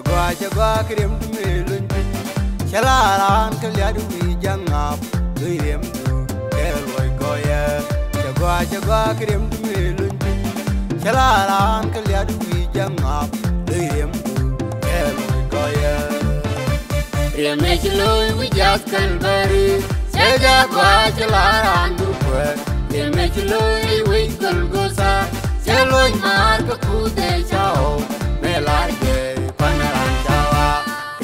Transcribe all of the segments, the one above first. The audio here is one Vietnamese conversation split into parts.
jagwa jagwa krem me lun chalaran kalyadu mi jangap luyem du keloi goya jagwa jagwa krem me lun chalaran kalyadu mi jangap luyem du keloi goya Remech loy we jas kalbari Seja kwa chalaran du kwe Remech loy wi golgosa Seloy mar ka kude chao Melar ke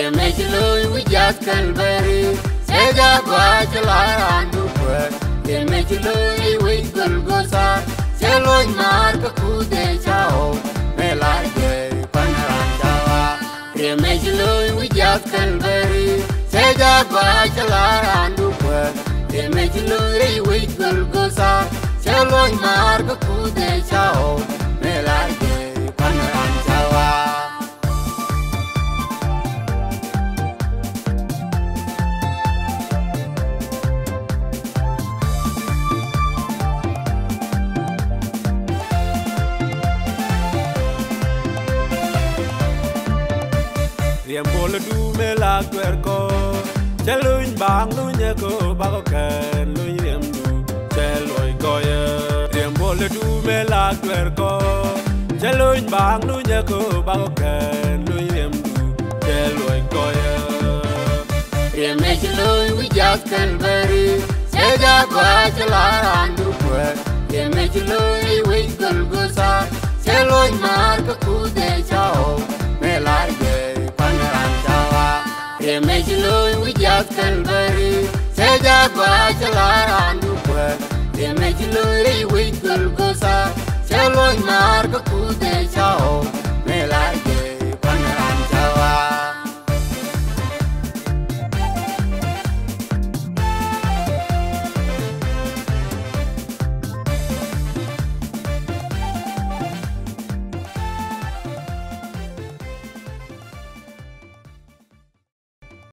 Remech loy we just calvary Seja kwa chalaran du kwe Remech loy we golgosa Seloy mar ka kude chao Melar ke panaran chawa Remech loy we just calvary Seja kwa chalaran du kwe Remech loy we golgosa Seloy mar ka kude chao Riem bol du me la kwer ko Chaluny bang lu nye ba bako ken lu riem du Cheloi goye Riem bol du me la kwer ko Chaluny bang lu nye ko bako ken lu riem du Cheloi goye Remech loy we just calvary Seja kwa chalaran du kwe Remech loy we golgosa Seloy chè ka mà chao kwa chalaran du kwe Remech loy we golgosa Seloy mar ka kude